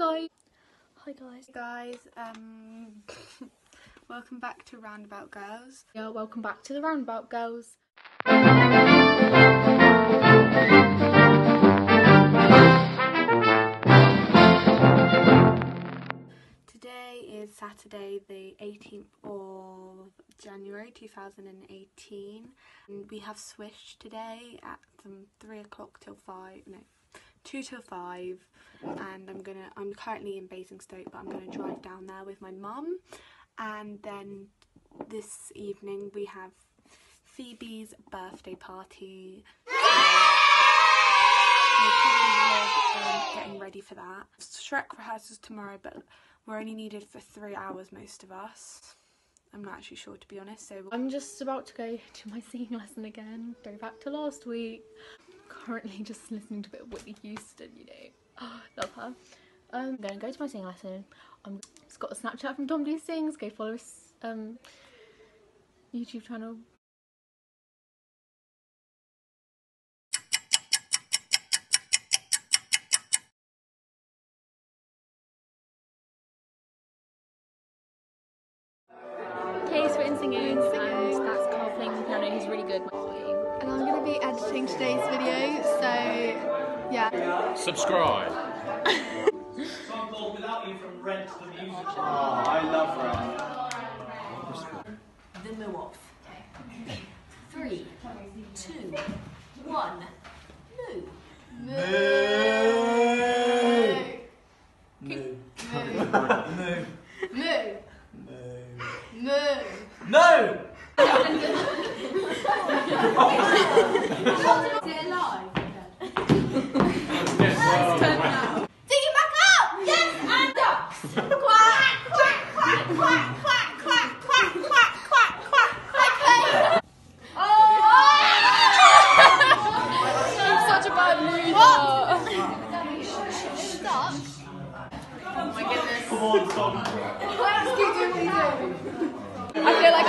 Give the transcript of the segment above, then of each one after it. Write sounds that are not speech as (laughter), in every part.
guys. Hi guys. Hey guys, um, (laughs) welcome back to Roundabout Girls. Yeah, welcome back to the Roundabout Girls. Today is Saturday, the 18th of January 2018. And we have Swish today at um, 3 o'clock till 5, no, 2 till 5. And I'm gonna, I'm currently in Basingstoke, but I'm gonna drive down there with my mum. And then this evening we have Phoebe's birthday party. Um, getting ready for that. Shrek rehearsals tomorrow, but we're only needed for three hours, most of us. I'm not actually sure to be honest. So I'm just about to go to my singing lesson again. Go back to last week. Currently (laughs) just listening to a bit of Whitney Houston, you know. (gasps) Love her. Um, I'm gonna go to my singing lesson. I'm just got a Snapchat from Tom D Sings. Go follow his um YouTube channel. Case written singing, and that's going to be editing today's video, so yeah. Subscribe. song called Without You from Rent the Musical. Oh, I love Rent. the moo off. Three, two, one, moo. Moo. Moo. Moo. No! Dig ハハハ (laughs)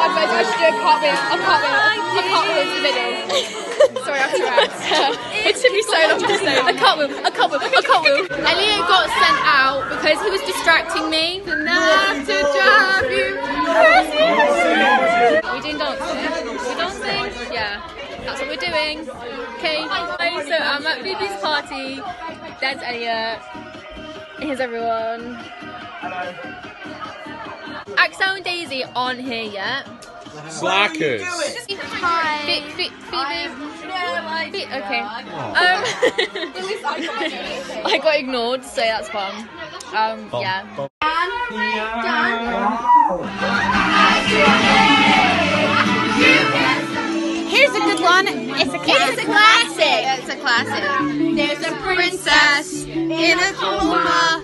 I feel like I'm going to do a cartwheel, a cartwheel, a cartwheel into the middle. Sorry, I have to rant. (laughs) it took me so long to say. A cartwheel, a cartwheel, a cartwheel. Elliot got sent out because he was distracting me. Enough to drive you crazy. We doing dancing? We dancing? Yeah. That's what we're doing. Okay. So I'm at Phoebe's party. There's Elliot. Here's everyone. Axelle and Daisy aren't here yet. Slackers. Hi. Phoe- Phoe- Phoebe. Phoe- okay. Um, (laughs) I got ignored, so that's fun. Um, yeah. Here's a good one. It's a classic. It's a classic. It's a classic. There's a princess in a coma.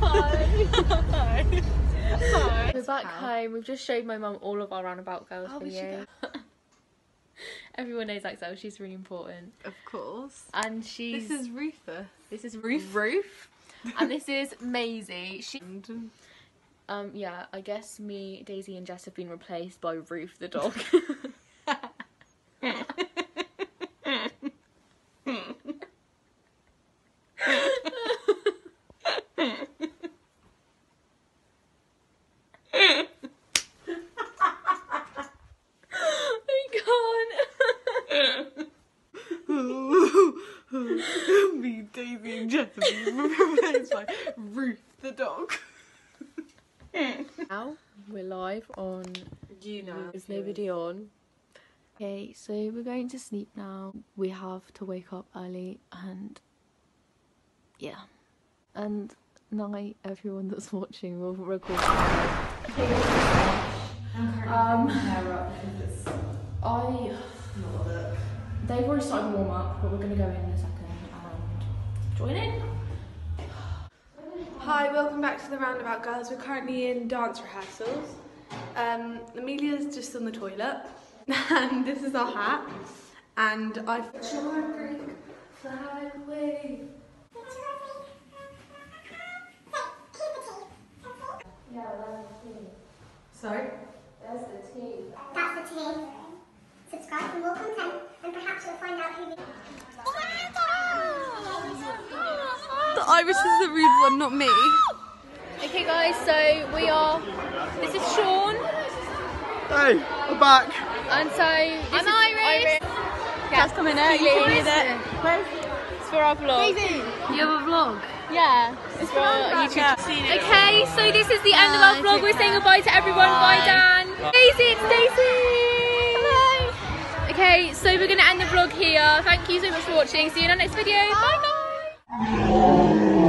Hi. Hi. Hi. We're back home. We've just showed my mum all of our roundabout girls Oh, should video. (laughs) Everyone knows Axelle. She's really important, Of course. and she's This is Rufus. this is Ruth. Ruth, (laughs) and this is Maisie. She Um, yeah, I guess me, Daisy, and Jess have been replaced by Ruth the dog. (laughs) I Me, Daisy, and Jessica replaced by Ruth the dog. can't. Now we're live on. You know. There's nobody on. Okay, so we're going to sleep now. We have to wake up early and yeah. And night, everyone that's watching. We'll record. Um, I. They've already started warm up, but we're gonna go in in a second and join in. Hi, welcome back to the Roundabout Girls. We're currently in dance rehearsals. Um, Amelia's just on the toilet, and this is our hat. And I've. Fly away. Sorry? That's the team. Subscribe for more content, and perhaps you'll find out who the The Iris is the rude one, not me. Okay, guys. So we are. This is Sean, Hey, we're back. and so this I'm is Iris. Just coming out. You can use it. It's for our vlog. You have a vlog. Yeah, it's for our YouTube. Okay, so this is the end of ah, our vlog. We're saying goodbye to everyone. Bye, Dan. Daisy, it's Daisy. Hello. Okay, so we're gonna end the vlog here. Thank you so much for watching. See you in our next video. Bye bye.